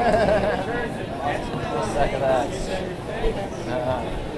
Look at that. Uh -huh.